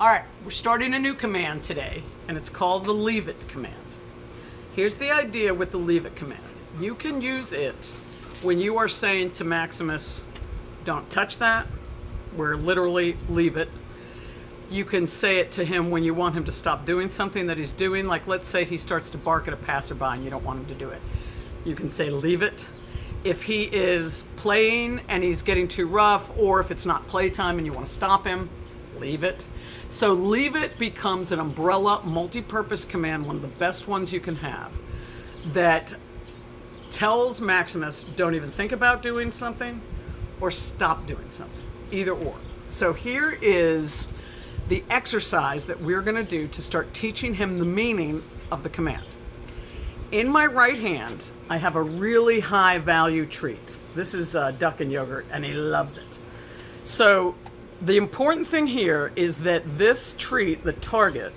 All right, we're starting a new command today, and it's called the leave it command. Here's the idea with the leave it command. You can use it when you are saying to Maximus, don't touch that, We're literally leave it. You can say it to him when you want him to stop doing something that he's doing. Like let's say he starts to bark at a passerby and you don't want him to do it. You can say leave it. If he is playing and he's getting too rough, or if it's not playtime and you want to stop him, leave it. So leave it becomes an umbrella multi-purpose command, one of the best ones you can have, that tells Maximus don't even think about doing something or stop doing something, either or. So here is the exercise that we're going to do to start teaching him the meaning of the command. In my right hand, I have a really high value treat. This is uh, duck and yogurt, and he loves it. So the important thing here is that this treat, the target,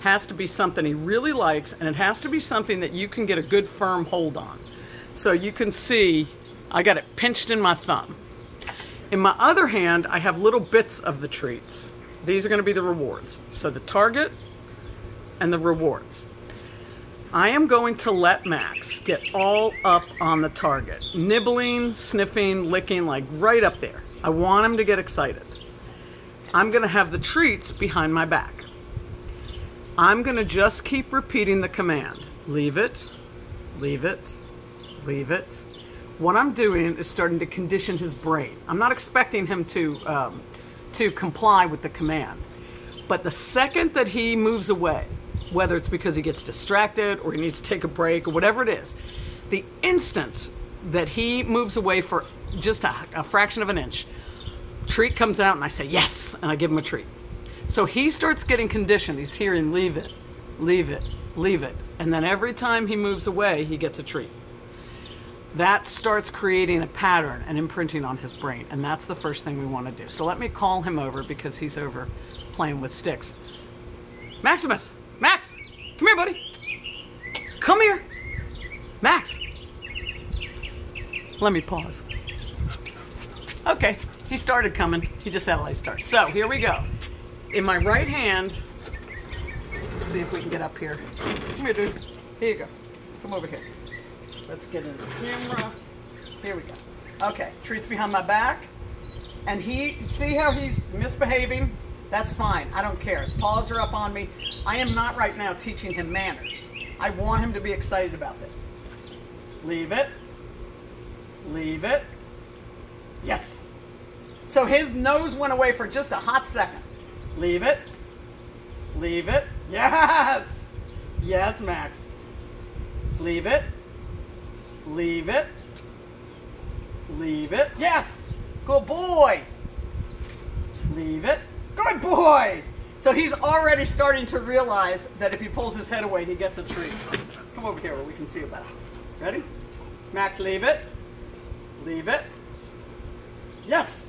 has to be something he really likes, and it has to be something that you can get a good firm hold on. So you can see I got it pinched in my thumb. In my other hand, I have little bits of the treats. These are going to be the rewards. So the target and the rewards. I am going to let Max get all up on the target. Nibbling, sniffing, licking, like right up there. I want him to get excited. I'm going to have the treats behind my back. I'm going to just keep repeating the command. Leave it, leave it, leave it. What I'm doing is starting to condition his brain. I'm not expecting him to um, to comply with the command. But the second that he moves away, whether it's because he gets distracted or he needs to take a break or whatever it is, the instant that he moves away for just a, a fraction of an inch, treat comes out and I say yes, and I give him a treat. So he starts getting conditioned. He's hearing leave it, leave it, leave it. And then every time he moves away, he gets a treat that starts creating a pattern and imprinting on his brain. And that's the first thing we want to do. So let me call him over because he's over playing with sticks. Maximus! Max! Come here, buddy! Come here! Max! Let me pause. Okay, he started coming. He just had a late start. So here we go. In my right hand, let's see if we can get up here. Come here, dude. Here you go. Come over here. Let's get in the camera. Here we go. Okay, treats behind my back. And he, see how he's misbehaving? That's fine. I don't care. His paws are up on me. I am not right now teaching him manners. I want him to be excited about this. Leave it. Leave it. Yes. So his nose went away for just a hot second. Leave it. Leave it. Yes. Yes, Max. Leave it. Leave it. Leave it. Yes! Good boy! Leave it. Good boy! So he's already starting to realize that if he pulls his head away, he gets a treat. Come over here where we can see it better. Ready? Max, leave it. Leave it. Yes!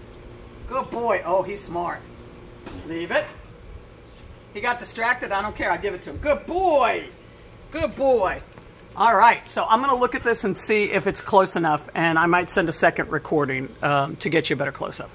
Good boy. Oh, he's smart. Leave it. He got distracted. I don't care. I'll give it to him. Good boy. Good boy. All right, so I'm going to look at this and see if it's close enough, and I might send a second recording um, to get you a better close-up.